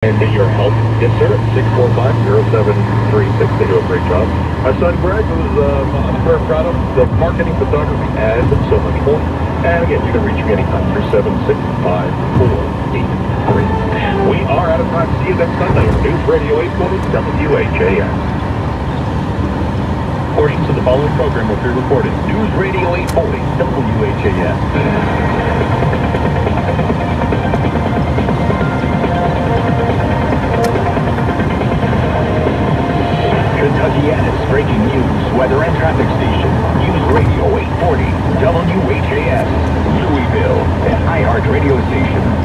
and your help. Yes, sir. 645-0736. They do a great job. My son Greg, who's um, I'm very proud of, the marketing, photography, and so much more. And again, you can reach me anytime through 765-483. We are out of time. See you next Sunday on News Radio 840 WHAS. Portions of the following program will be recorded. News Radio 840 WHAS. Breaking news, weather and traffic station. News Radio 840, WHAS, Louisville, an iHeart radio station.